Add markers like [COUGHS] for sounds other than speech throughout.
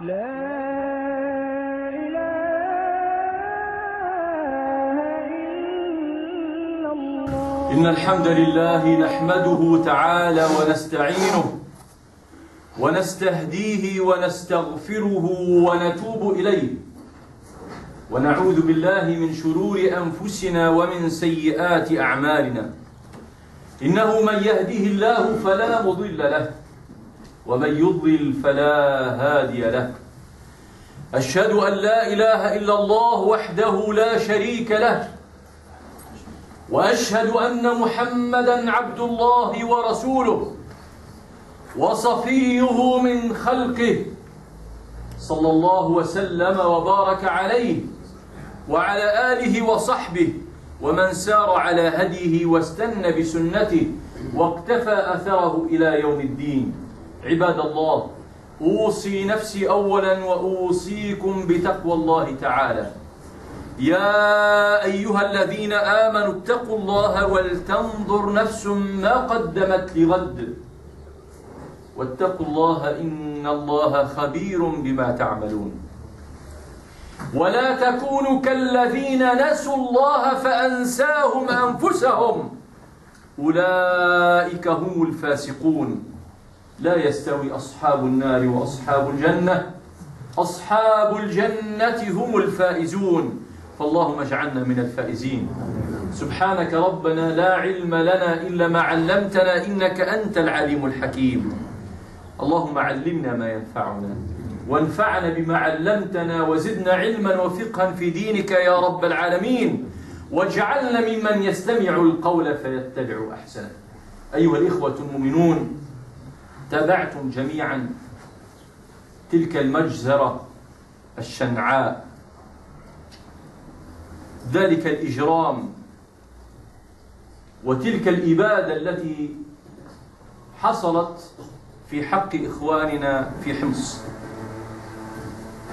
لا إن الحمد لله نحمده تعالى ونستعينه ونستهديه ونستغفره ونتوب إليه. ونعوذ بالله من شرور أنفسنا ومن سيئات أعمالنا. إنه من يهده الله فلا مضل له. ومن يضلل فلا هادي له. أشهد أن لا إله إلا الله وحده لا شريك له. وأشهد أن محمدا عبد الله ورسوله وصفيه من خلقه صلى الله وسلم وبارك عليه وعلى آله وصحبه ومن سار على هديه واستنى بسنته واقتفى أثره إلى يوم الدين. عباد الله أوصي نفسي اولا وأوصيكم بتقوى الله تعالى. يا أيها الذين آمنوا اتقوا الله ولتنظر نفس ما قدمت لغد. واتقوا الله إن الله خبير بما تعملون. ولا تكونوا كالذين نسوا الله فأنساهم أنفسهم. أولئك هم الفاسقون. لا يستوي أصحاب النار وأصحاب الجنة. أصحاب الجنة هم الفائزون. فاللهم اجعلنا من الفائزين. سبحانك ربنا لا علم لنا إلا ما علمتنا إنك أنت العليم الحكيم. اللهم علمنا ما ينفعنا وانفعنا بما علمتنا وزدنا علما وفقها في دينك يا رب العالمين. واجعلنا ممن يستمع القول فيتبع أحسنه. أيها الإخوة المؤمنون تابعتم جميعا تلك المجزرة الشنعاء. ذلك الإجرام وتلك الإبادة التي حصلت في حق إخواننا في حمص.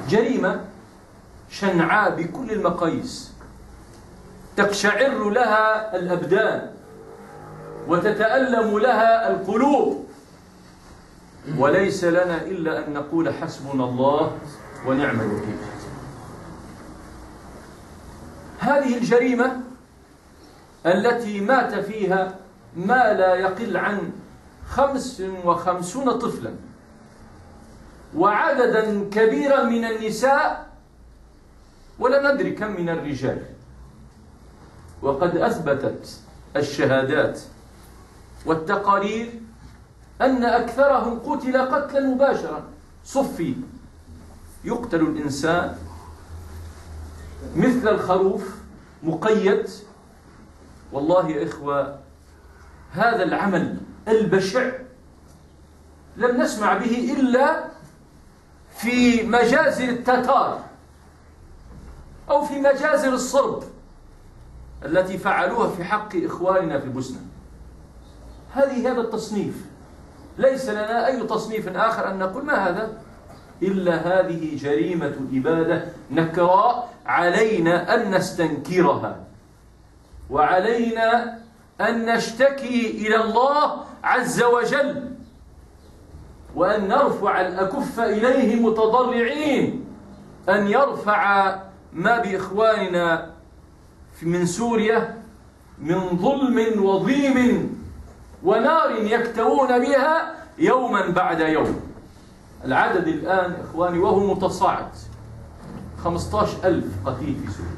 جريمة شنعاء بكل المقاييس. تقشعر لها الأبدان وتتألم لها القلوب. وليس لنا إلا أن نقول حسبنا الله ونعم الوكيل. هذه الجريمة التي مات فيها ما لا يقل عن خمس وخمسون طفلا. وعددا كبيرا من النساء ولا ندري كم من الرجال. وقد أثبتت الشهادات والتقارير أن أكثرهم قتل قتلا مباشرا. صفي. يقتل الإنسان مثل الخروف مقيد. والله يا إخوة هذا العمل البشع لم نسمع به إلا في مجازر التتار أو في مجازر الصرب التي فعلوها في حق إخواننا في البوسنة هذه هذا التصنيف. ليس لنا أي تصنيف آخر أن نقول ما هذا؟ إلا هذه جريمة إبادة نكراء علينا أن نستنكرها. وعلينا أن نشتكي إلى الله عز وجل. وأن نرفع الأكف إليه متضرعين. أن يرفع ما بإخواننا من سوريا من ظلم وضيم ونار يكتوون بها يوما بعد يوم. العدد الآن إخواني وهو متصاعد. 15 ألف قتيل في سوريا.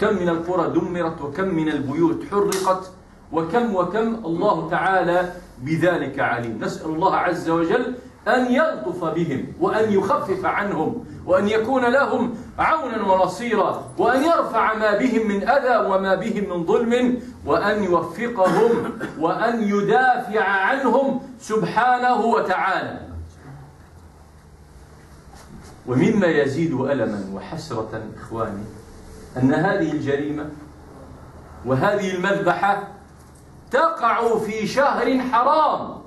كم من القرى دمرت وكم من البيوت حرقت وكم وكم الله تعالى بذلك عليم. نسأل الله عز وجل أن يلطف بهم وأن يخفف عنهم وأن يكون لهم عونا ونصيرا وأن يرفع ما بهم من أذى وما بهم من ظلم وأن يوفقهم وأن يدافع عنهم سبحانه وتعالى. ومما يزيد ألما وحسرة إخواني أن هذه الجريمة وهذه المذبحة تقع في شهر حرام.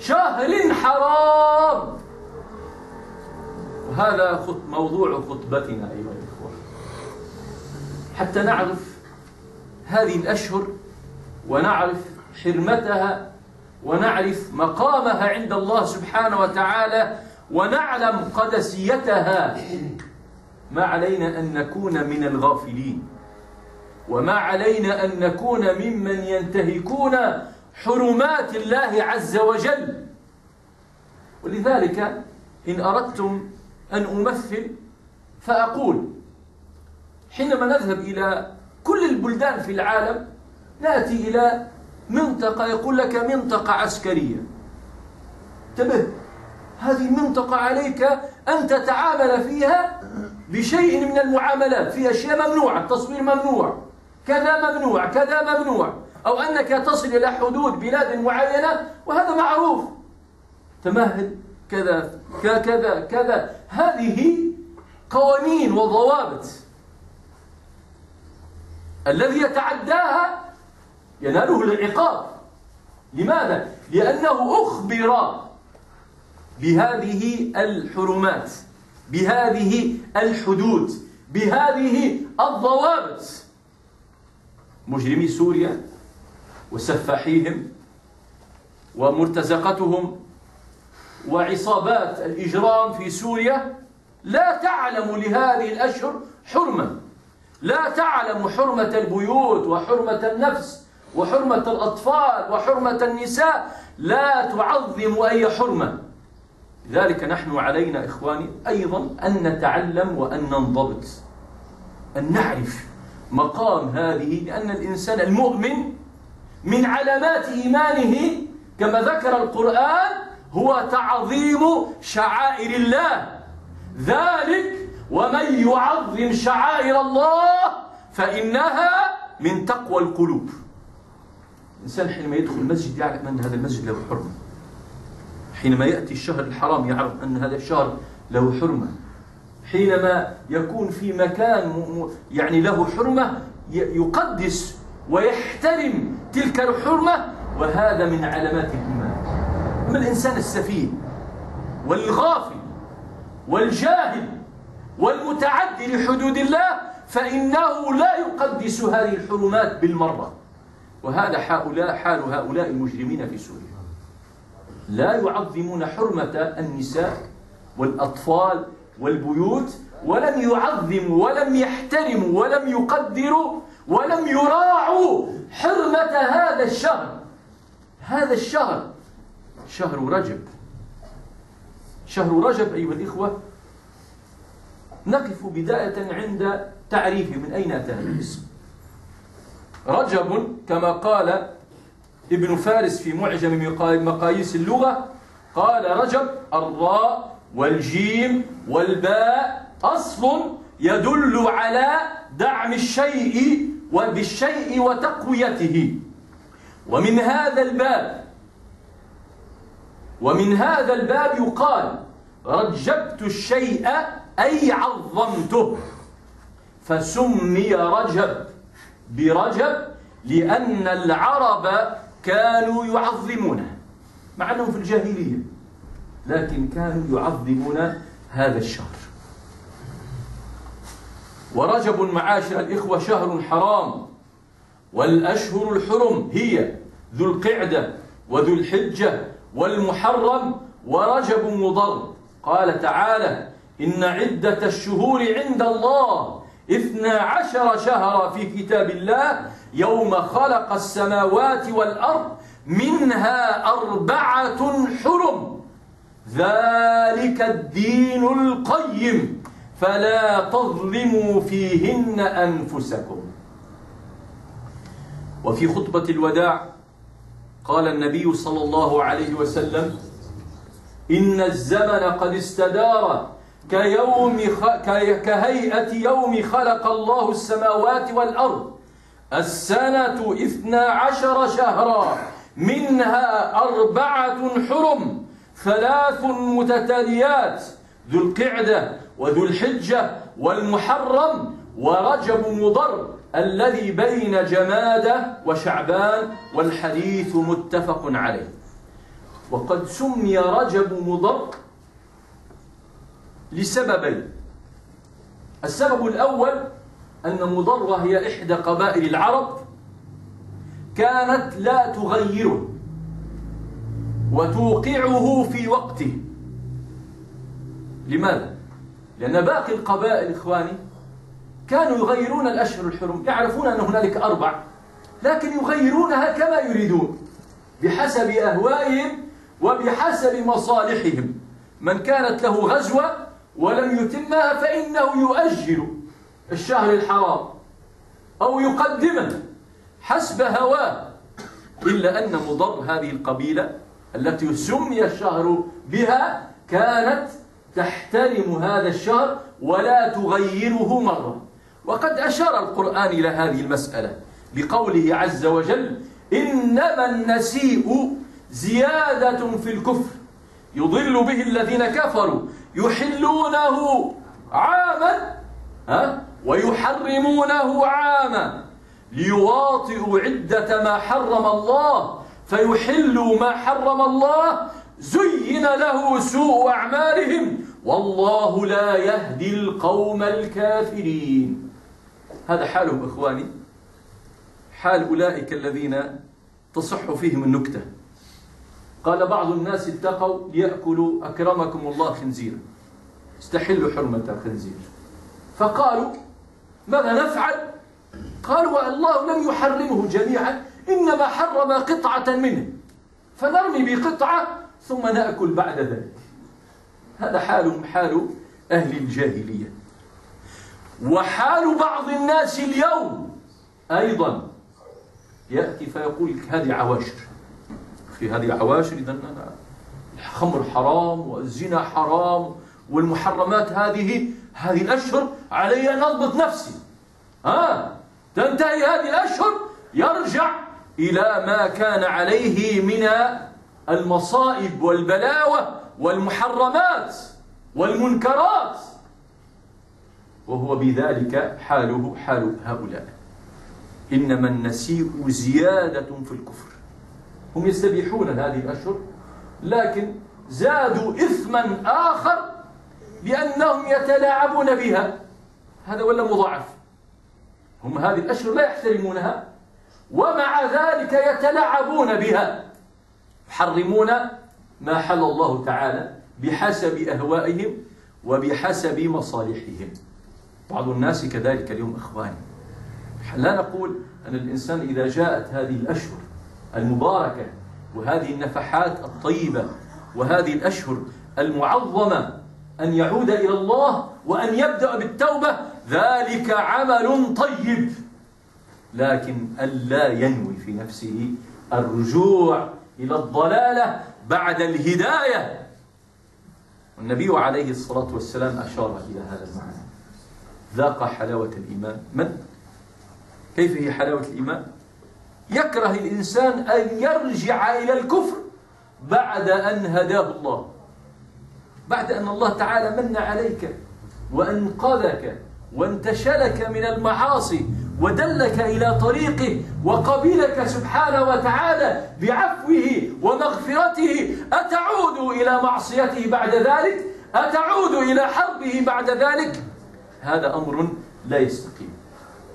شهر حرام! وهذا خط موضوع خطبتنا أيها الإخوة. حتى نعرف هذه الأشهر ونعرف حرمتها ونعرف مقامها عند الله سبحانه وتعالى ونعلم قدسيتها. ما علينا أن نكون من الغافلين. وما علينا أن نكون ممن ينتهكون حرمات الله عز وجل. ولذلك إن أردتم أن أمثل فأقول حينما نذهب إلى كل البلدان في العالم نأتي إلى منطقة يقول لك منطقة عسكرية. انتبه هذه المنطقة عليك أن تتعامل فيها بشيء من المعاملات في أشياء ممنوعة التصوير ممنوع كذا ممنوع كذا ممنوع أو أنك تصل إلى حدود بلاد معينة وهذا معروف. تمهل كذا كذا كذا هذه قوانين وضوابط الذي يتعداها يناله العقاب لماذا؟ لأنه أخبر بهذه الحرمات بهذه الحدود بهذه الضوابط مجرمي سوريا وسفاحيهم ومرتزقتهم وعصابات الإجرام في سوريا لا تعلم لهذه الأشهر حرمة. لا تعلم حرمة البيوت وحرمة النفس وحرمة الأطفال وحرمة النساء. لا تعظم أي حرمة. لذلك نحن علينا إخواني أيضا أن نتعلم وأن ننضبط أن نعرف مقام هذه لأن الإنسان المؤمن من علامات إيمانه كما ذكر القرآن هو تعظيم شعائر الله. ذلك ومن يعظم شعائر الله فإنها من تقوى القلوب. الإنسان حينما يدخل المسجد يعلم أن هذا المسجد له حرمة. حينما يأتي الشهر الحرام يعرف أن هذا الشهر له حرمة. حينما يكون في مكان يعني له حرمة يقدس ويحترم تلك الحرمة وهذا من علامات الإيمان. الإنسان السفيه والغافل والجاهل والمتعدي لحدود الله فإنه لا يقدس هذه الحرمات بالمرة. وهذا حال حال هؤلاء المجرمين في سوريا. لا يعظمون حرمة النساء والأطفال والبيوت ولم يعظموا ولم يحترموا ولم يقدروا ولم يراعوا حرمة هذا الشهر. هذا الشهر شهر رجب. شهر رجب أيها الإخوة نقف بداية عند تعريفه. من أين أتى الاسم؟ رجب كما قال ابن فارس في معجم مقاييس اللغة قال رجب الراء والجيم والباء أصل يدل على دعم الشيء وبالشيء وتقويته. ومن هذا الباب ومن هذا الباب يقال رجبت الشيء أي عظمته. فسمي رجب برجب لأن العرب كانوا يعظمونه. مع أنهم في الجاهلية لكن كانوا يعظمون هذا الشهر. ورجب معاشر الإخوة شهر حرام والأشهر الحرم هي ذو القعدة وذو الحجة والمحرم ورجب مضر. قال تعالى إن عدة الشهور عند الله اثنا عشر شهرا في كتاب الله يوم خلق السماوات والأرض منها أربعة حرم. ذلك الدين القيم. فلا تظلموا فيهن أنفسكم. وفي خطبة الوداع قال النبي صلى الله عليه وسلم إن الزمن قد استدار كيوم خ... كهيئة يوم خلق الله السماوات والأرض. السنة إثنا عشر شهرا منها أربعة حرم ثلاث متتاليات ذو القعدة وذو الحجة والمحرم ورجب مضر. الذي بين جمادة وشعبان والحديث متفق عليه. وقد سمي رجب مضر لسببين. السبب الأول أن مضرة هي إحدى قبائل العرب كانت لا تغيره وتوقعه في وقته. لماذا؟ لأن باقي القبائل إخواني كانوا يغيرون الأشهر الحرم. يعرفون أن هنالك أربع لكن يغيرونها كما يريدون بحسب أهوائهم وبحسب مصالحهم. من كانت له غزوة ولم يتمها فإنه يؤجل الشهر الحرام أو يقدمه حسب هواه. إلا أن مضر هذه القبيلة التي سمي الشهر بها كانت تحترم هذا الشهر ولا تغيره مرة. وقد أشار القرآن إلى هذه المسألة بقوله عز وجل إنما النسيء زيادة في الكفر. يضل به الذين كفروا يحلونه عاما ها؟ ويحرمونه عاما ليواطئوا عدة ما حرم الله فيحلوا ما حرم الله زين له سوء أعمالهم والله لا يهدي القوم الكافرين. هذا حالهم إخواني. حال أولئك الذين تصح فيهم النكتة. قال بعض الناس اتقوا ليأكلوا أكرمكم الله خنزيرا. استحلوا حرمة الخنزير. فقالوا ماذا نفعل؟ قالوا الله لم يحرمه جميعا إنما حرم قطعة منه. فنرمي بقطعة ثم نأكل بعد ذلك. هذا حالهم حال أهل الجاهلية. وحال بعض الناس اليوم أيضا يأتي فيقول هذه عواشر. في هذه عواشر إذا الخمر حرام والزنا حرام والمحرمات هذه هذه الأشهر علي أن أضبط نفسي. ها؟ تنتهي هذه الأشهر يرجع إلى ما كان عليه من المصائب والبلاوة والمحرمات والمنكرات. وهو بذلك حاله حال هؤلاء. إنما النسيء زيادة في الكفر. هم يستبيحون هذه الأشهر لكن زادوا إثما آخر لأنهم يتلاعبون بها. هذا ولا مضاعف؟ هم هذه الأشهر لا يحترمونها ومع ذلك يتلاعبون بها. يحرمون ما حل الله تعالى بحسب أهوائهم وبحسب مصالحهم. بعض الناس كذلك اليوم إخواني. لا نقول أن الإنسان إذا جاءت هذه الأشهر المباركة وهذه النفحات الطيبة وهذه الأشهر المعظمة أن يعود إلى الله وأن يبدأ بالتوبة ذلك عمل طيب. لكن ألا ينوي في نفسه الرجوع إلى الضلالة بعد الهداية. والنبي عليه الصلاة والسلام أشار إلى هذا المعنى. ذاق حلاوة الإيمان. من؟ كيف هي حلاوة الإيمان؟ يكره الإنسان أن يرجع إلى الكفر بعد أن هداه الله. بعد أن الله تعالى من عليك وأنقذك وانتشلك من المعاصي ودلك إلى طريقه وقبلك سبحانه وتعالى بعفوه ومغفرته. أتعود إلى معصيته بعد ذلك؟ أتعود إلى حربه بعد ذلك؟ هذا أمر لا يستقيم.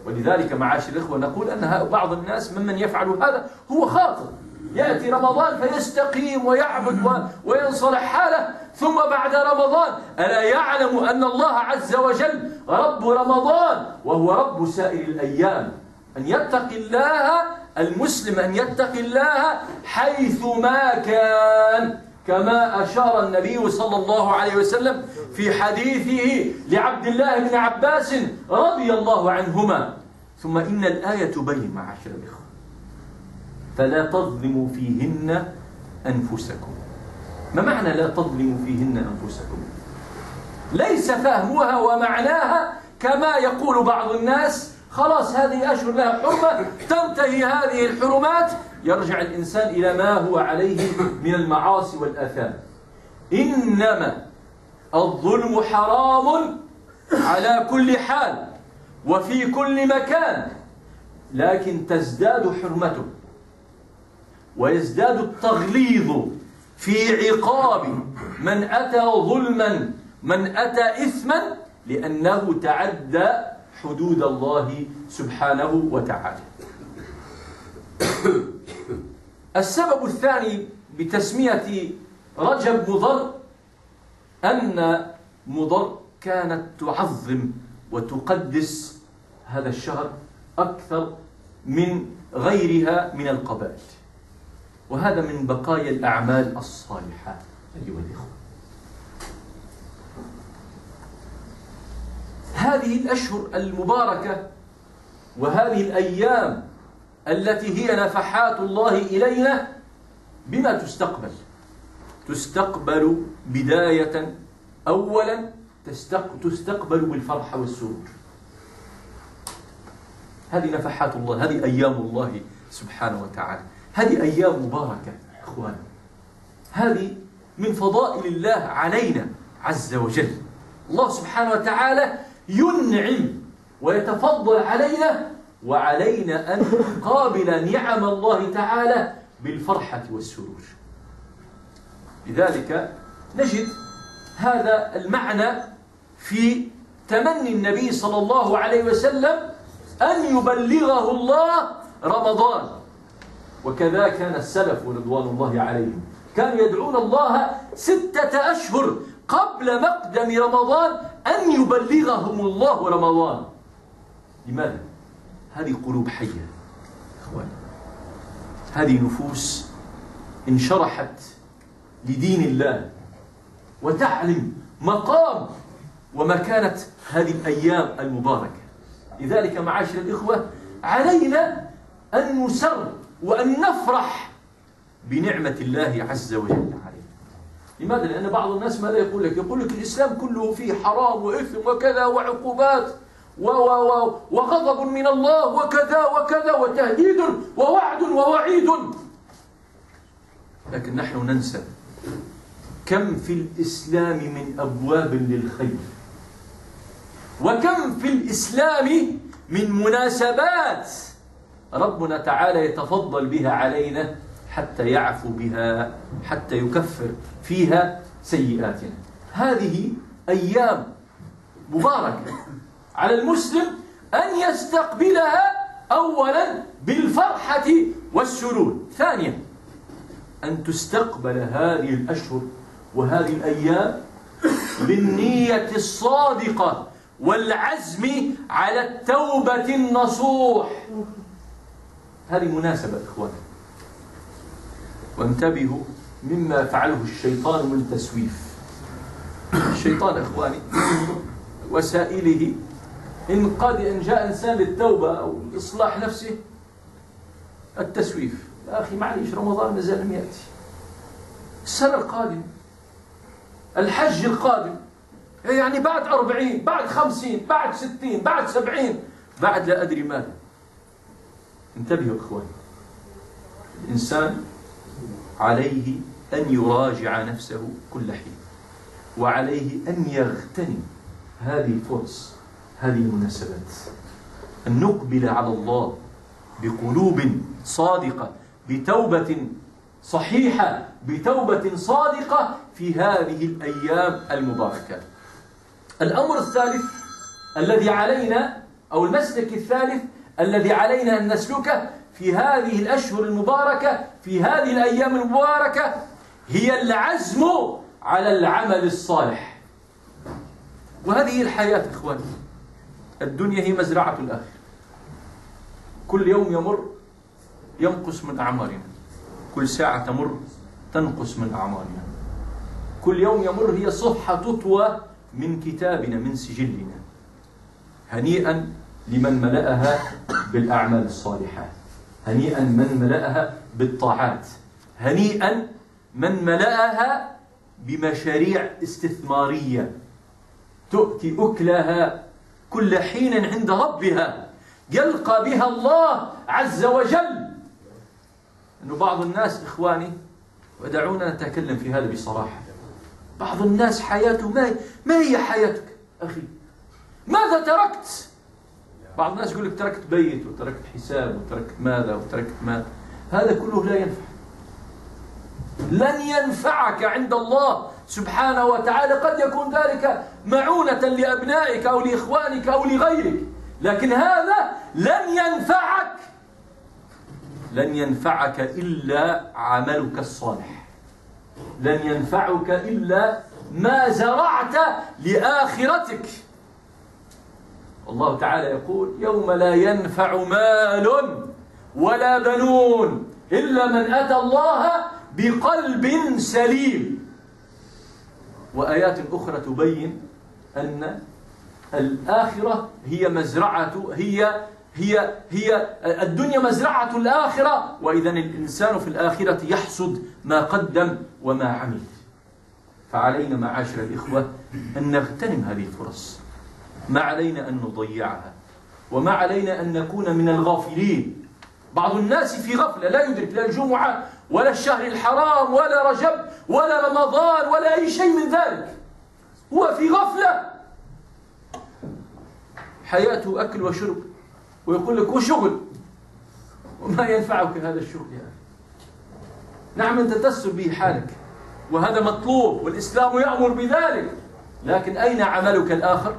ولذلك معاشر الإخوة نقول أن بعض الناس ممن يفعل هذا هو خاطئ. يأتي رمضان فيستقيم ويعبد وينصلح حاله ثم بعد رمضان ألا يعلم أن الله عز وجل رب رمضان وهو رب سائر الأيام. أن يتقي الله المسلم أن يتقي الله حيث ما كان. كما أشار النبي صلى الله عليه وسلم في حديثه لعبد الله بن عباس رضي الله عنهما. ثم إن الآية تبين معاشر الإخوة فلا تظلموا فيهن أنفسكم. ما معنى لا تظلموا فيهن أنفسكم؟ ليس فهمها ومعناها كما يقول بعض الناس خلاص هذه أشهر لها حرمة تنتهي هذه الحرمات يرجع الإنسان إلى ما هو عليه من المعاصي والآثام. إنما الظلم حرام على كل حال وفي كل مكان لكن تزداد حرمته ويزداد التغليظ في عقاب من أتى ظلما من أتى إثما لأنه تعدى حدود الله سبحانه وتعالى. السبب الثاني بتسمية رجب مضر أن مضر كانت تعظم وتقدس هذا الشهر أكثر من غيرها من القبائل. وهذا من بقايا الأعمال الصالحة أيها الإخوة. هذه الأشهر المباركة وهذه الأيام التي هي نفحات الله إلينا بما تستقبل؟ تستقبل بداية أولا تستقبل بالفرحة والسرور. هذه نفحات الله هذه أيام الله سبحانه وتعالى. هذه أيام مباركة إخوان. هذه من فضائل الله علينا عز وجل. الله سبحانه وتعالى ينعم ويتفضل علينا وعلينا أن نقابل نعم الله تعالى بالفرحة والسرور. لذلك نجد هذا المعنى في تمني النبي صلى الله عليه وسلم أن يبلغه الله رمضان. وكذا كان السلف رضوان الله عليهم. كانوا يدعون الله ستة أشهر قبل مقدم رمضان أن يبلغهم الله رمضان. لماذا؟ هذه قلوب حية إخوان هذه نفوس انشرحت لدين الله وتعلم مقام ومكانة هذه الأيام المباركة لذلك معاشر الإخوة علينا أن نسر وأن نفرح بنعمة الله عز وجل علينا لماذا؟ لأن بعض الناس ماذا يقول لك؟ يقول لك الإسلام كله فيه حرام وإثم وكذا وعقوبات و و و وغضب من الله وكذا وكذا وتهديد ووعد ووعيد. لكن نحن ننسى كم في الإسلام من أبواب للخير وكم في الإسلام من مناسبات ربنا تعالى يتفضل بها علينا حتى يعفو بها حتى يكفر فيها سيئاتنا. هذه أيام مباركة. على المسلم أن يستقبلها أولا بالفرحة والسرور. ثانيا أن تستقبل هذه الأشهر وهذه الأيام بالنية الصادقة والعزم على التوبة النصوح. هذه مناسبة إخوان وانتبهوا مما فعله الشيطان من تسويف الشيطان إخواني وسائله إن قد إن جاء إنسان للتوبة أو إصلاح نفسه التسويف. يا أخي معليش رمضان ما زال لم يأتي السنة القادمة الحج القادم يعني بعد أربعين بعد خمسين بعد ستين بعد سبعين بعد لا أدري ماذا. انتبهوا إخواني. الإنسان عليه أن يراجع نفسه كل حين وعليه أن يغتنم هذه الفرص. هذه المناسبات. أن نقبل على الله بقلوب صادقة بتوبة صحيحة بتوبة صادقة في هذه الأيام المباركة. الأمر الثالث الذي علينا أو المسلك الثالث الذي علينا أن نسلكه في هذه الأشهر المباركة في هذه الأيام المباركة هي العزم على العمل الصالح. وهذه الحياة إخواني. الدنيا هي مزرعة الآخرة. كل يوم يمر ينقص من أعمارنا. كل ساعة تمر تنقص من أعمارنا. كل يوم يمر هي صفحة تطوى من كتابنا من سجلنا. هنيئا لمن ملأها بالأعمال الصالحة. هنيئا من ملأها بالطاعات. هنيئا من ملأها بمشاريع استثمارية. تؤتي أكلها كل حين عند ربها يلقى بها الله عز وجل. أنه بعض الناس إخواني ودعونا نتكلم في هذا بصراحة. بعض الناس حياته ما ما هي حياتك؟ أخي ماذا تركت؟ بعض الناس يقول لك تركت بيت وتركت حساب وتركت ماذا وتركت ماذا هذا كله لا ينفع. لن ينفعك عند الله. سبحانه وتعالى قد يكون ذلك معونة لأبنائك أو لإخوانك أو لغيرك. لكن هذا لن ينفعك. لن ينفعك إلا عملك الصالح. لن ينفعك إلا ما زرعت لآخرتك. الله تعالى يقول يوم لا ينفع مال ولا بنون إلا من أتى الله بقلب سليم. وآيات أخرى تبين أن الآخرة هي مزرعة هي هي هي الدنيا مزرعة الآخرة. وإذا الإنسان في الآخرة يحصد ما قدم وما عمل. فعلينا معاشر الإخوة أن نغتنم هذه الفرص. ما علينا أن نضيعها. وما علينا أن نكون من الغافلين. بعض الناس في غفلة لا يدرك لا الجمعة ولا الشهر الحرام ولا رجب ولا رمضان ولا أي شيء من ذلك. هو في غفلة. حياته أكل وشرب ويقول لك وشغل وما ينفعك هذا الشغل يا أخي. نعم أنت تسر به حالك وهذا مطلوب والإسلام يأمر بذلك. لكن أين عملك الآخر؟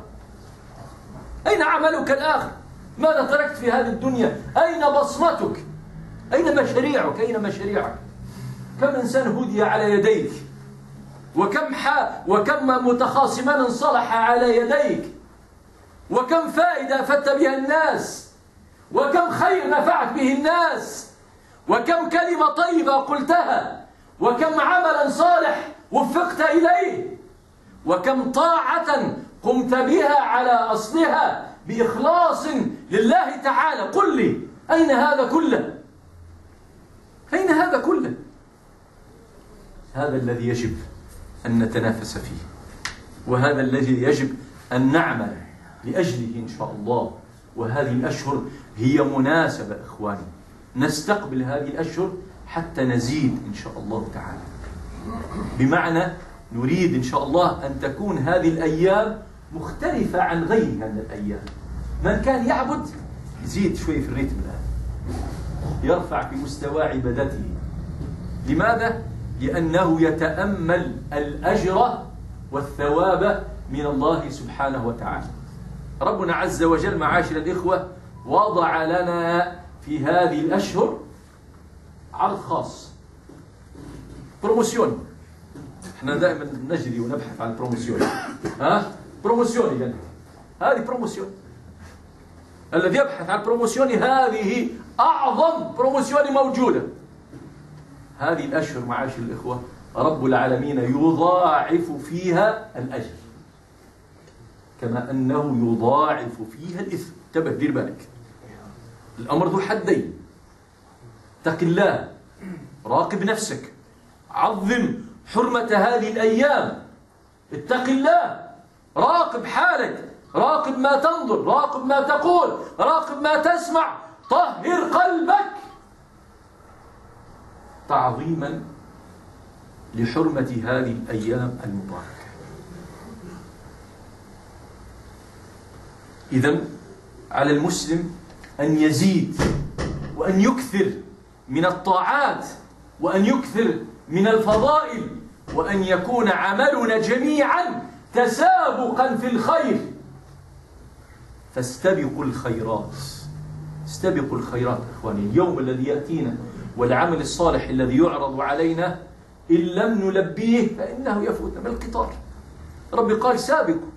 أين عملك الآخر؟ ماذا تركت في هذه الدنيا؟ أين بصمتك؟ أين مشاريعك؟ أين مشاريعك؟ كم إنسان هدي على يديك؟ وكم حا وكم متخاصمان انصلح على يديك؟ وكم فائدة أفدت بها الناس؟ وكم خير نفعت به الناس؟ وكم كلمة طيبة قلتها؟ وكم عملا صالح وفقت إليه؟ وكم طاعة قمت بها على أصلها بإخلاص لله تعالى؟ قل لي أين هذا كله؟ أين هذا كله؟ هذا الذي يجب أن نتنافس فيه وهذا الذي يجب أن نعمل لأجله إن شاء الله. وهذه الأشهر هي مناسبة إخواني. نستقبل هذه الأشهر حتى نزيد إن شاء الله تعالى. بمعنى نريد إن شاء الله أن تكون هذه الأيام مختلفة عن غيرها من الأيام. من كان يعبد يزيد شوي في الريتم الآن. يرفع في مستوى عبادته. لماذا؟ لأنه يتأمل الأجر والثواب من الله سبحانه وتعالى. ربنا عز وجل معاشر الإخوة وضع لنا في هذه الأشهر عرض خاص. promotion إحنا دائما نجري ونبحث عن ال promotion ها؟ promotion يعني. هذه promotion الذي يبحث عن promotion هذه أعظم promotion موجودة. هذه الأشهر معاشر الإخوة رب العالمين يضاعف فيها الأجر كما أنه يضاعف فيها الإثم. انتبه دير بالك. الأمر ذو حدين. اتق الله. راقب نفسك. عظم حرمة هذه الأيام. اتق الله. راقب حالك. راقب ما تنظر راقب ما تقول راقب ما تسمع طهر قلبك. تعظيما لحرمة هذه الأيام المباركة. إذا على المسلم أن يزيد وأن يكثر من الطاعات وأن يكثر من الفضائل وأن يكون عملنا جميعا تسابقا في الخير. فاستبقوا الخيرات. استبقوا الخيرات إخواني. اليوم الذي يأتينا والعمل الصالح الذي يعرض علينا إن لم نلبيه فإنه يفوتنا من القطار. ربي قال سابقوا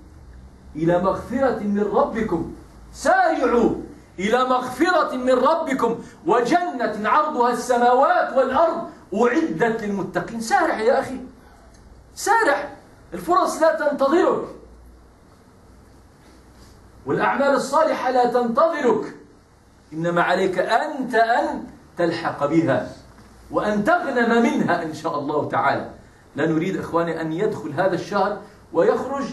إلى مغفرة من ربكم. سارعوا إلى مغفرة من ربكم. وجنة عرضها السماوات والأرض أعدت للمتقين. سارع يا أخي. سارع الفرص لا تنتظرك. والأعمال الصالحة لا تنتظرك. إنما عليك أنت أن تلحق بها وأن تغنم منها إن شاء الله تعالى. لا نريد إخواني أن يدخل هذا الشهر ويخرج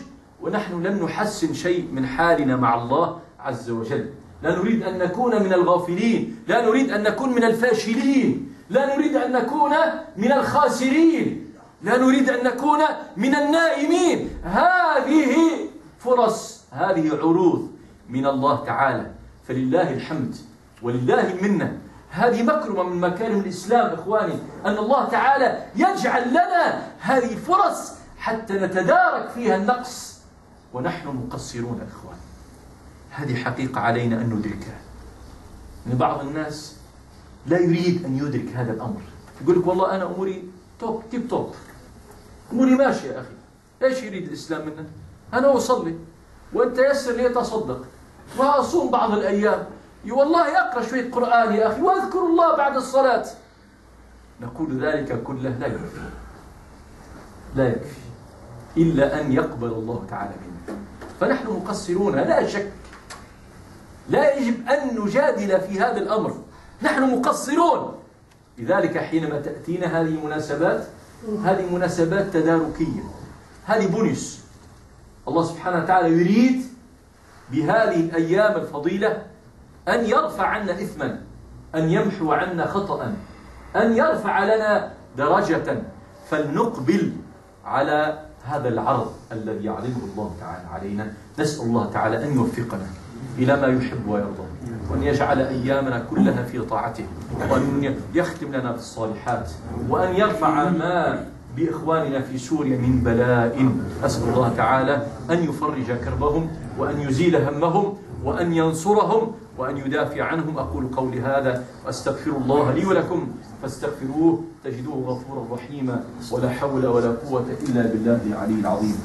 ونحن لم نحسن شيء من حالنا مع الله عز وجل. لا نريد أن نكون من الغافلين. لا نريد أن نكون من الفاشلين. لا نريد أن نكون من الخاسرين. لا نريد أن نكون من النائمين. هذه فرص هذه عروض من الله تعالى. فلله الحمد ولله المنة. هذه مكرمة من مكارم الإسلام إخواني أن الله تعالى يجعل لنا هذه الفرص حتى نتدارك فيها النقص. ونحن مقصرون إخواني. هذه حقيقة علينا أن ندركها. أن بعض الناس لا يريد أن يدرك هذا الأمر. يقول لك والله أنا أموري توب تيب توب. أموري ماشية يا أخي. إيش يريد الإسلام منا؟ أنا أصلي. وانت يسر لي اتصدق واصوم بعض الأيام. والله أقرأ شوية قرآن يا أخي وأذكر الله بعد الصلاة. نقول ذلك كله لا يكفي. لا يكفي. إلا أن يقبل الله تعالى منا فنحن مقصرون لا شك. لا يجب أن نجادل في هذا الأمر. نحن مقصرون. لذلك حينما تأتينا هذه المناسبات هذه مناسبات تداركية. هذه بونس الله سبحانه وتعالى يريد بهذه الأيام الفضيلة أن يرفع عنا إثما أن يمحو عنا خطأ أن يرفع لنا درجة. فلنقبل على هذا العرض الذي يعرضه الله تعالى علينا. نسأل الله تعالى أن يوفقنا إلى ما يحب ويرضى وأن يجعل أيامنا كلها في طاعته وأن يختم لنا بالصالحات وأن يرفع ما بإخواننا في سوريا من بلاء. أسأل الله تعالى أن يفرج كربهم وأن يزيل همهم وأن ينصرهم وأن يدافع عنهم. أقول قولي هذا وأستغفر الله لي ولكم. فاستغفروه تجدوه غفورا رحيما. ولا حول ولا قوة إلا بالله العلي العظيم.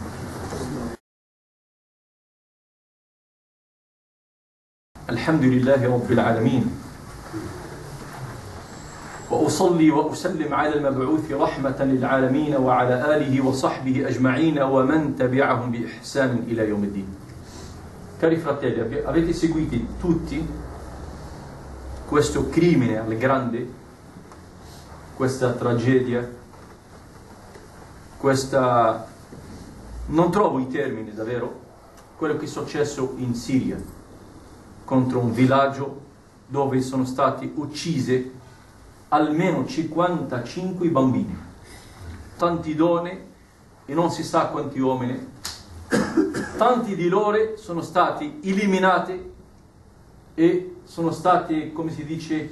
الحمد لله رب العالمين. وأصلي وأسلم على المبعوث رحمة للعالمين وعلى آله وصحبه أجمعين ومن تبعهم بإحسان إلى يوم الدين Cari fratelli, avete seguito tutti questo crimine al grande, questa tragedia, questa... non trovo i termini davvero, quello che è successo in Siria contro un villaggio dove sono stati uccise almeno 55 bambini, tanti donne e non si sa quanti uomini, tanti di loro sono stati eliminati e sono stati, come si dice,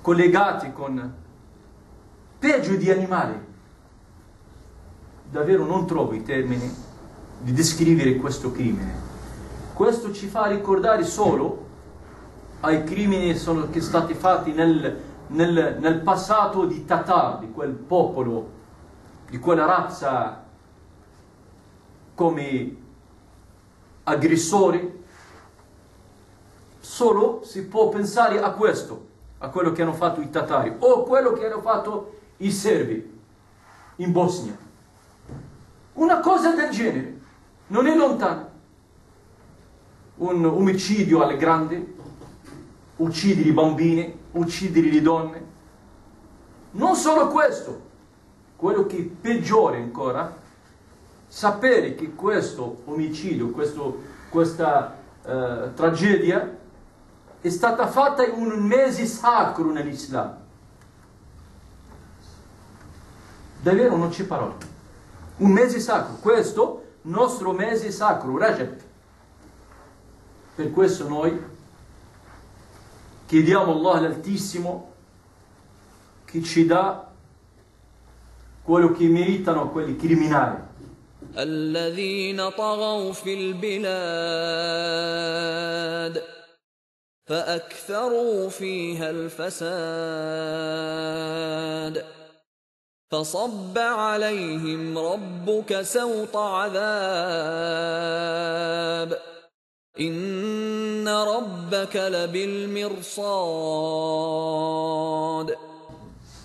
collegati con peggio di animali. Davvero non trovo i termini di descrivere questo crimine. Questo ci fa ricordare solo ai crimini che sono stati fatti nel nel, nel passato di Tatar, di quel popolo, di quella razza come aggressori, solo si può pensare a questo, a quello che hanno fatto i tatari o quello che hanno fatto i serbi in Bosnia. Una cosa del genere, non è lontana. Un omicidio alle grandi, uccidere i bambini, uccidere le donne. Non solo questo, quello che è peggiore ancora, sapere che questo omicidio, questo, questa eh, tragedia è stata fatta in un mese sacro nell'Islam. Davvero non c'è parola. Un mese sacro, questo nostro mese sacro, Rajab. Per questo noi chiediamo Allah l'Altissimo che ci dà quello che meritano quelli criminali. الذين طغوا في البلاد فأكثروا فيها الفساد فصب عليهم ربك سوط عذاب إن ربك لبالمرصاد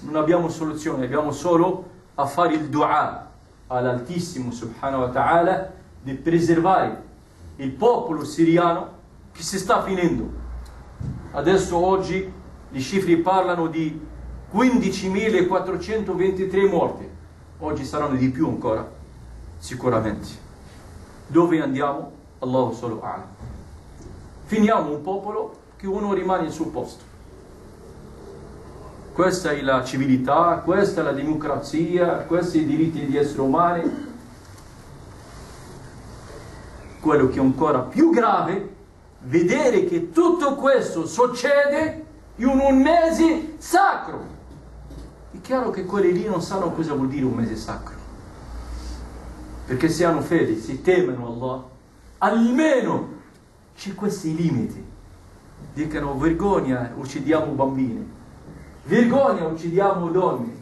Non abbiamo soluzione, abbiamo solo a fare il dua all'Altissimo Subhanahu wa Ta'ala di preservare il popolo siriano che si sta finendo. Adesso oggi le cifre parlano di 15.423 morti. Oggi saranno di più ancora, sicuramente. Dove andiamo? Allah solo a'lam. Finiamo un popolo che uno rimane al suo posto. Questa è la civiltà, questa è la democrazia, questi i diritti degli esseri umani. Quello che è ancora più grave, vedere che tutto questo succede in un mese sacro. È chiaro che quelli lì non sanno cosa vuol dire un mese sacro. Perché se hanno fede, se temono Allah, almeno c'è questi limiti. Dicono vergogna, uccidiamo bambini. Vergogna, uccidiamo donne.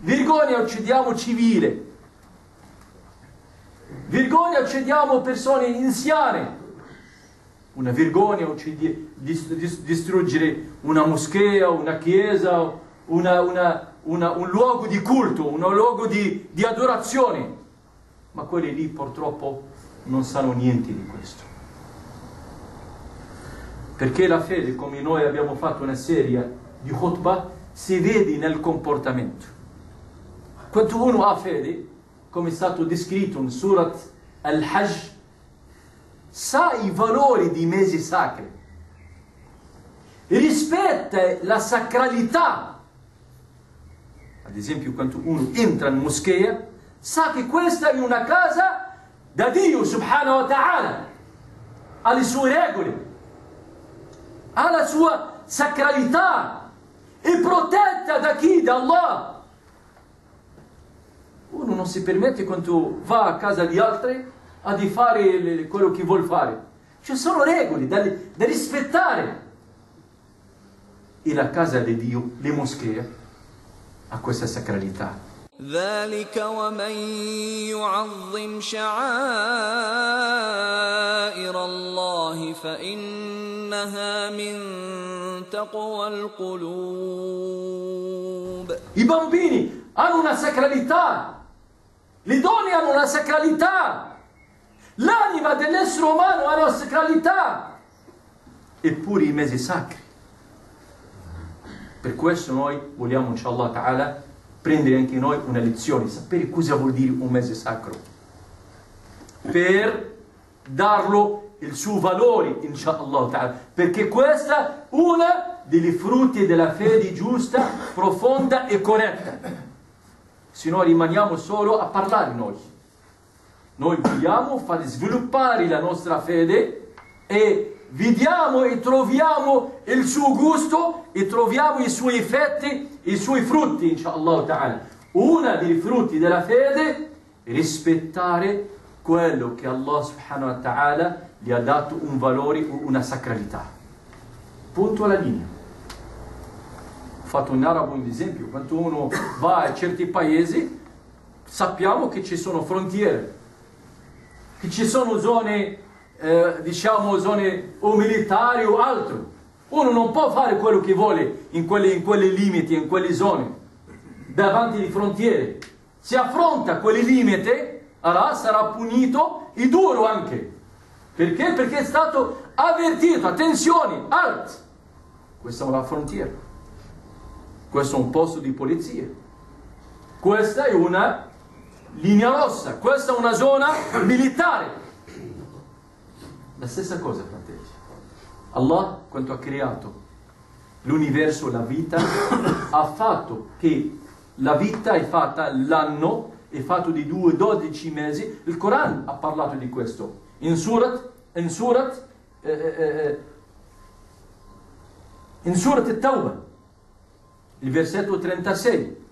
Vergogna uccidiamo civile. Vergogna uccidiamo persone anziane. Una vergogna uccidi- dis- dis- distruggere una moschea, una chiesa, una- una- una- un luogo di culto, un luogo di, di adorazione. Ma quelli lì purtroppo non sanno niente di questo. Perché la fede, come noi abbiamo fatto una serie di khutbah, si vede nel comportamento. Quando uno ha fede, come è stato descritto in Surat Al-Hajj, sa i valori di mesi sacri, rispetta la sacralità. Ad esempio, quando uno entra in moschea, sa che questa è una casa da Dio subhanahu wa ta'ala, ha le sue regole, ha la sua sacralità, è protetta da chi? Da Allah. Uno non si permette quando va a casa di altri a di fare quello che vuole fare. Ci sono regole da, da rispettare. E la casa di Dio, le moschee, ha questa sacralità. ذلك ومن يعظم شعائر الله فإنها من تقوى القلوب I bambini hanno una sacralità, le donne hanno una sacralità, l'anima dell'essere umano ha una sacralità, eppure i mesi sacri. Per questo noi vogliamo, inshallah ta'ala, prendere anche noi una lezione, sapere cosa vuol dire un mese sacro, per darlo il suo valore, inshallah perché questa è una delle frutti della fede giusta, profonda e corretta. Se noi rimaniamo solo a parlare noi. Noi vogliamo far sviluppare la nostra fede e vediamo e troviamo il suo gusto e troviamo i suoi effetti, i suoi frutti, inshallah ta'ala. Uno dei frutti della fede è rispettare quello che Allah subhanahu wa ta'ala gli ha dato un valore, una sacralità. Punto alla linea. Ho fatto in arabo un esempio, quando uno va a certi paesi sappiamo che ci sono frontiere, che ci sono zone, eh, diciamo, zone o militari o altro. Uno non può fare quello che vuole in quelle, in quelle limiti, in quelle zone, davanti alle frontiere. Se affronta quelle limiti, allora sarà punito e duro anche. Perché? Perché è stato avvertito, attenzione, alt. Questa è una frontiera. Questo è un posto di polizia. Questa è una linea rossa. Questa è una zona militare. La stessa cosa, fratelli. Allah, quando ha creato l'universo, la vita, [COUGHS] ha fatto che la vita è fatta, l'anno è fatto di due, 12 mesi. Il Corano ha parlato di questo. In Surat, in Surat, eh, eh, eh, in Surat al-Tawbah, il versetto 36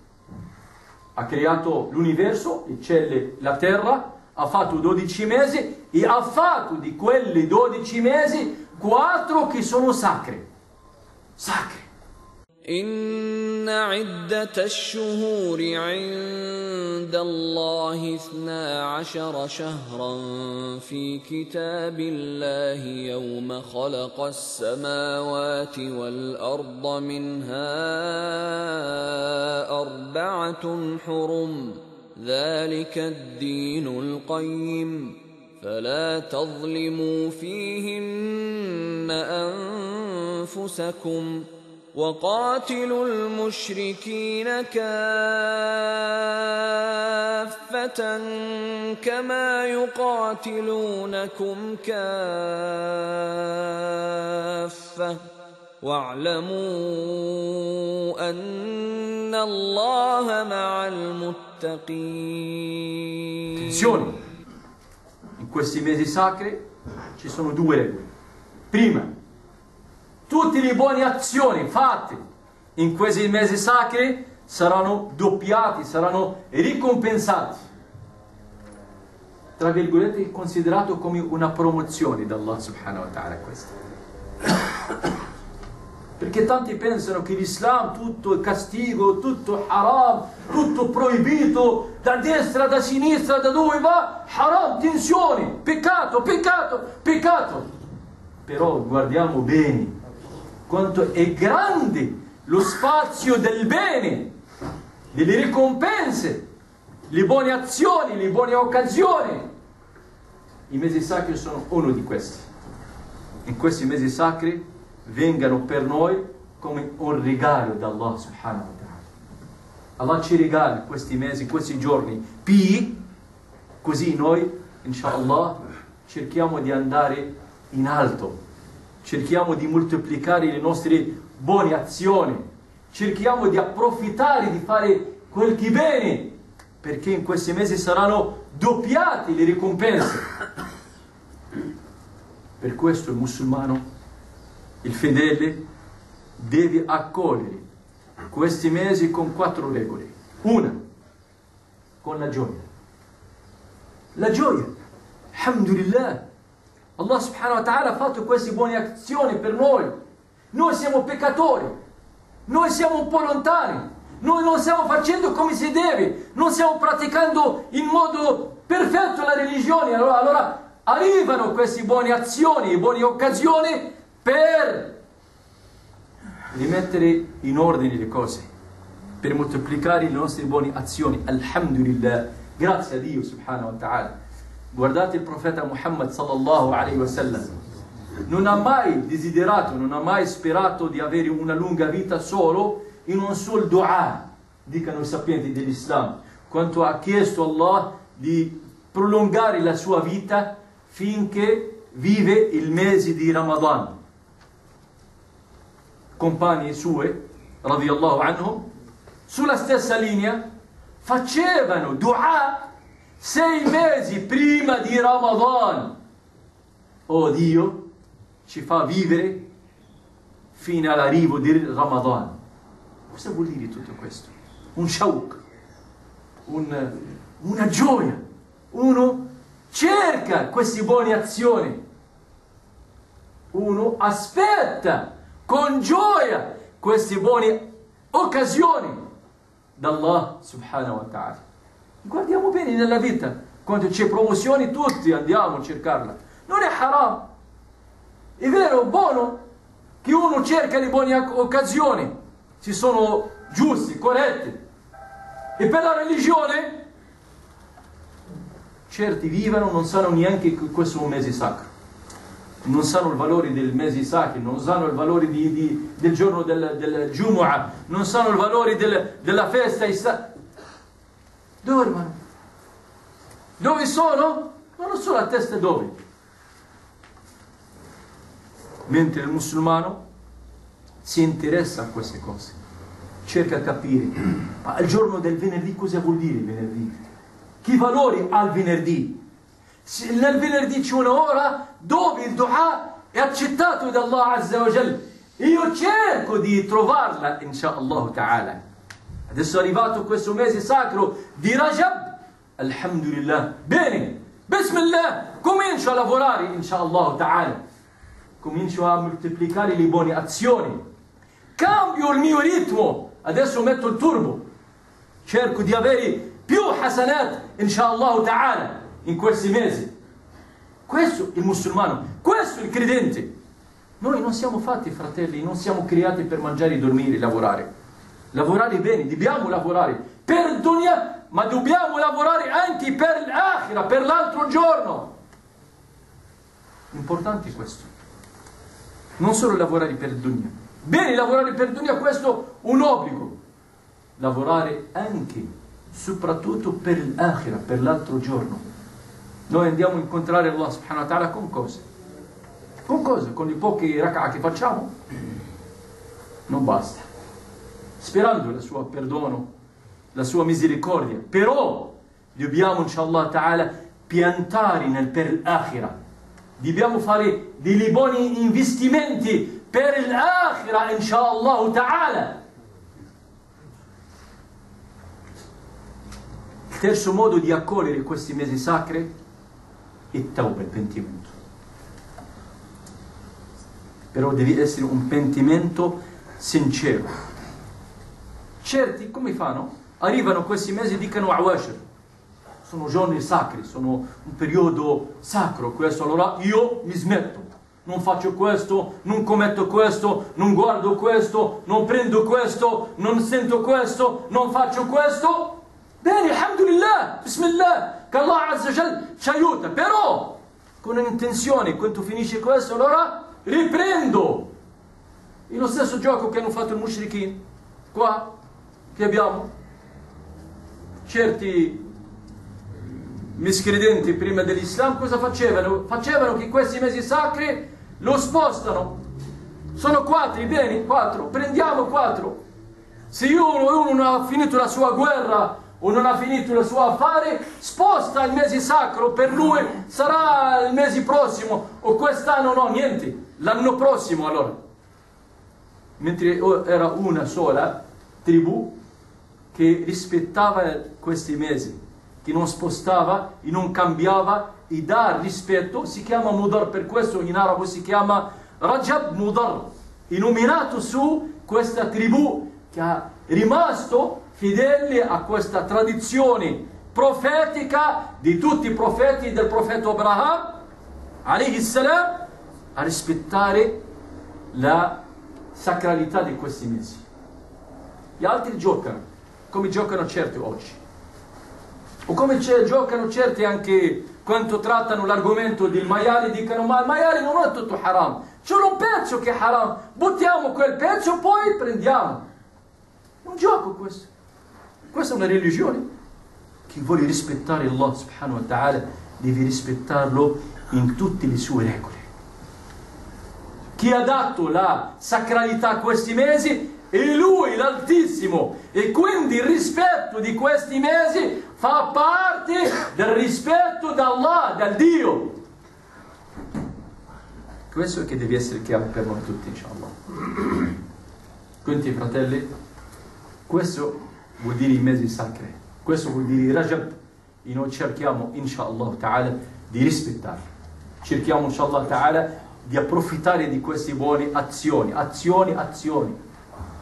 ha creato l'universo, il cielo, la terra, ha fatto 12 mesi e ha fatto di quelli 12 mesi quattro che sono sacri. Sacri. إن عدة الشهور عند الله اثنا عشر شهرا في كتاب الله يوم خلق السماوات والأرض منها أربعة حرم ذلك الدين القيم. فلا تظلموا فيهن أنفسكم وقاتلوا المشركين كافة كما يقاتلونكم كافة. واعلموا أن الله مع المتقين Attenzione, in questi mesi sacri ci sono due regole. Prima, tutte le buone azioni fatte in questi mesi sacri saranno doppiati, saranno ricompensati. Tra virgolette, è considerato come una promozione da Allah subhanahu wa ta'ala questo. Perché tanti pensano che l'Islam tutto è castigo, tutto haram, tutto proibito, da destra, da sinistra, da dove va, haram, tensioni, peccato, peccato, peccato. Però guardiamo bene quanto è grande lo spazio del bene, delle ricompense, le buone azioni, le buone occasioni. I mesi sacri sono uno di questi. In questi mesi sacri vengano per noi come un regalo da Allah subhanahu wa ta'ala. Allah ci regala questi mesi, questi giorni pii, così noi, inshallah, cerchiamo di andare in alto, cerchiamo di moltiplicare le nostre buone azioni, cerchiamo di approfittare di fare quel che bene, perché in questi mesi saranno doppiate le ricompense. Per questo il musulmano, il fedele, deve accogliere questi mesi con quattro regole. Una, con la gioia. La gioia. Alhamdulillah. Allah subhanahu wa ta'ala ha fatto queste buone azioni per noi. Noi siamo peccatori. Noi siamo un po' lontani. Noi non stiamo facendo come si deve. Non stiamo praticando in modo perfetto la religione. Allora, allora arrivano queste buone azioni, buone occasioni per rimettere in ordine le cose, per moltiplicare le nostre buone azioni. Alhamdulillah, grazie a Dio subhanahu wa ta'ala. Guardate il profeta Muhammad sallallahu alaihi wasallam. Non ha mai desiderato, non ha mai sperato di avere una lunga vita solo in un solo dua, dicano i sapienti dell'Islam, quanto ha chiesto Allah di prolungare la sua vita finché vive il mese di Ramadan. Compagni sue, radiallahu anhum, sulla stessa linea, facevano dua sei mesi prima di Ramadan. Oh Dio, ci fa vivere fino all'arrivo di Ramadan. Cosa vuol dire tutto questo? Un shauk, un, una gioia. Uno cerca queste buone azioni. Uno aspetta con gioia queste buone occasioni da subhanahu wa ta'ala. Guardiamo bene nella vita, quando c'è promozione tutti andiamo a cercarla. Non è haram. È vero, buono che uno cerca le buone occasioni, si sono giusti, corretti. E per la religione, certi vivono, non sanno neanche che questo è un mese sacro. Non sanno il valore del mese sacro, non sanno il valore di, di, del giorno del, del Jumu'ah, non sanno il valore del, della festa. Dormono. Dove sono? Non lo so la testa dove. Mentre il musulmano si interessa a queste cose, cerca di capire, ma il giorno del venerdì cosa vuol dire il venerdì? Che valori ha il venerdì? Nel venerdì c'è un'ora dove il dua è accettato da Allah Azza wa Jal. Io cerco di trovarla, inshallah ta'ala. Adesso è arrivato questo mese sacro di Rajab. Alhamdulillah. Bene. Bismillah. Comincio a lavorare, inshallah ta'ala. Comincio a moltiplicare le buone azioni. Cambio il mio ritmo. Adesso metto il turbo. Cerco di avere più hasanat, inshallah ta'ala, in questi mesi. Questo il musulmano. Questo il credente. Noi non siamo fatti, fratelli, non siamo creati per mangiare, dormire, lavorare lavorare bene, dobbiamo lavorare per dunya, ma dobbiamo lavorare anche per l'akhira, per l'altro giorno. Importante questo. Non solo lavorare per dunya. Bene lavorare per dunya, questo è un obbligo. Lavorare anche, soprattutto per l'akhira, per l'altro giorno. Noi andiamo a incontrare Allah subhanahu wa ta'ala con cosa? Con cosa? Con i pochi rak'a che facciamo? Non basta sperando il suo perdono, la sua misericordia. Però dobbiamo, inshallah ta'ala, piantare nel per l'akhira. Dobbiamo fare dei buoni investimenti per l'akhira, inshallah ta'ala. Il terzo modo di accogliere questi mesi sacri è tauba, il pentimento. Però deve essere un pentimento sincero. Certi come fanno? Arrivano questi mesi e dicono Awashir. Sono giorni sacri, sono un periodo sacro questo, allora io mi smetto. Non faccio questo, non commetto questo, non guardo questo, non prendo questo, non sento questo, non faccio questo. Bene, alhamdulillah, bismillah, che Allah Azza wa Jal ci aiuta. Però, con un'intenzione, quando finisce questo, allora riprendo. Lo stesso gioco che hanno fatto i mushrikin, qua, che abbiamo. Certi miscredenti prima dell'Islam cosa facevano? Facevano che questi mesi sacri lo spostano. Sono quattro, bene, quattro, prendiamo quattro. Se uno, uno ha finito la sua guerra o non ha finito il suo affare, sposta il mese sacro, per lui sarà il mese prossimo o quest'anno no, niente, l'anno prossimo allora. Mentre era una sola tribù che rispettava questi mesi, che non spostava e non cambiava e dà rispetto, si chiama Mudar, per questo in arabo si chiama Rajab Mudar, illuminato su questa tribù che ha rimasto fedele a questa tradizione profetica di tutti i profeti del profeta Abraham, salam, a rispettare la sacralità di questi mesi. Gli altri giocano, come giocano certi oggi. O come giocano certi anche quando trattano l'argomento del maiale, dicono ma il maiale non è tutto haram, c'è un pezzo che è haram, buttiamo quel pezzo poi prendiamo. Un gioco questo. Questa è una religione. Chi vuole rispettare Allah subhanahu wa ta'ala deve rispettarlo in tutte le sue regole. Chi ha dato la sacralità a questi mesi è Lui, l'Altissimo. E quindi il rispetto di questi mesi fa parte del rispetto da Allah, dal Dio. Questo è che deve essere chiaro per noi tutti, inshallah. Quindi, fratelli, questo vuol dire i mesi sacri. Questo vuol dire Rajab. E noi cerchiamo, inshallah ta'ala, di rispettarli. Cerchiamo, inshallah ta'ala, di approfittare di queste buone azioni. Azioni, azioni.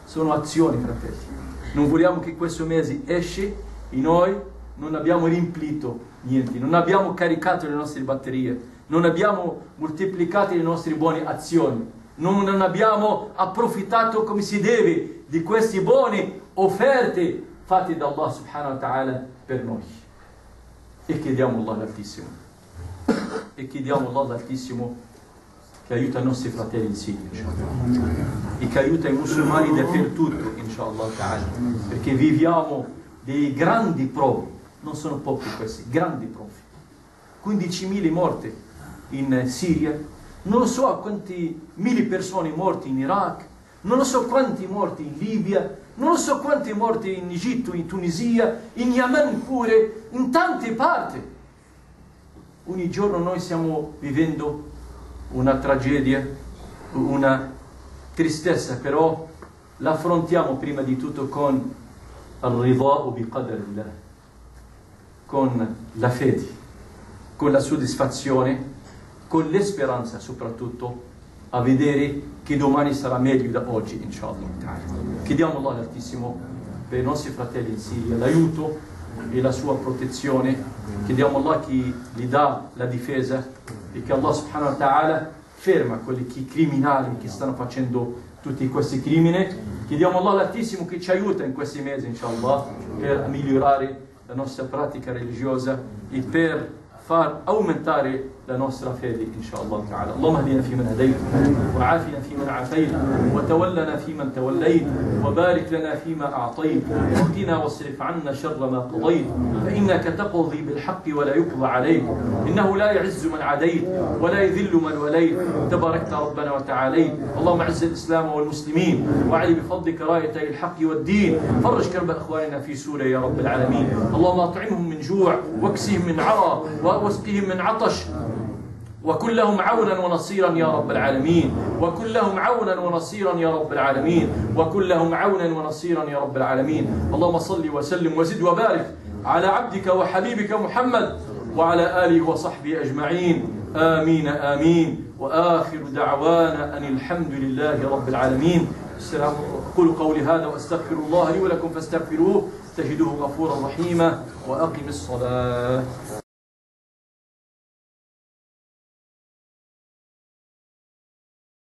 Sono azioni, fratelli. Non vogliamo che questo mese esce e noi non abbiamo riempito niente, non abbiamo caricato le nostre batterie, non abbiamo moltiplicato le nostre buone azioni, non, non abbiamo approfittato come si deve di queste buone offerte fatte da Allah subhanahu wa ta'ala per noi. E chiediamo Allah l'Altissimo. E chiediamo Allah l'Altissimo che aiuta i nostri fratelli in Siria, inshallah. e che aiuta i musulmani dappertutto, inshallah ta'ala, perché viviamo dei grandi prove, non sono pochi questi, grandi prove. 15.000 morti in Siria, non lo so quanti mille persone morte in Iraq, non lo so quanti morti in Libia, non so quanti morti in Egitto, in Tunisia, in Yemen pure, in tante parti. Ogni giorno noi stiamo vivendo una tragedia, una tristezza, però l'affrontiamo prima di tutto con al-ridha bi con la fede, con la soddisfazione, con l'esperanza soprattutto a vedere che domani sarà meglio da oggi, inshallah. Chiediamo Allah l'Altissimo per i nostri fratelli in Siria l'aiuto e la sua protezione. Chiediamo Allah che gli dà la difesa e che Allah subhanahu wa ta'ala ferma quelli che, criminali che stanno facendo tutti questi crimini. Chiediamo Allah l'Altissimo che ci aiuta in questi mesi, inshallah, per migliorare la nostra pratica religiosa e per far aumentare la nostra fede إن شاء الله تعالى. اللهم اهدنا فيمن هديت وعافنا فيمن عافيت وتولنا فيمن توليت وبارك لنا فيما أعطيت وقنا واصرف عنا شر ما قضيت فإنك تقضي بالحق ولا يقضى عليك إنه لا يعز من عديت ولا يذل من وليت تباركت ربنا وتعاليت اللهم أعز الإسلام والمسلمين وعلي بفضلك رايتي الحق والدين فرج كرب إخواننا في سوريا يا رب العالمين اللهم أطعمهم من جوع واكسهم من عرى واسقهم من عطش وكن لهم عونا ونصيرا يا رب العالمين. وكن لهم عونا ونصيرا يا رب العالمين. وكن لهم عونا ونصيرا يا رب العالمين. اللهم صل وسلم وزد وبارك على عبدك وحبيبك محمد وعلى آله وصحبه أجمعين. آمين آمين. وآخر دعوانا أن الحمد لله رب العالمين. السلام أقول قولي هذا وأستغفر الله لي ولكم فاستغفروه. تجدوه غفورا رحيما. وأقم الصلاة.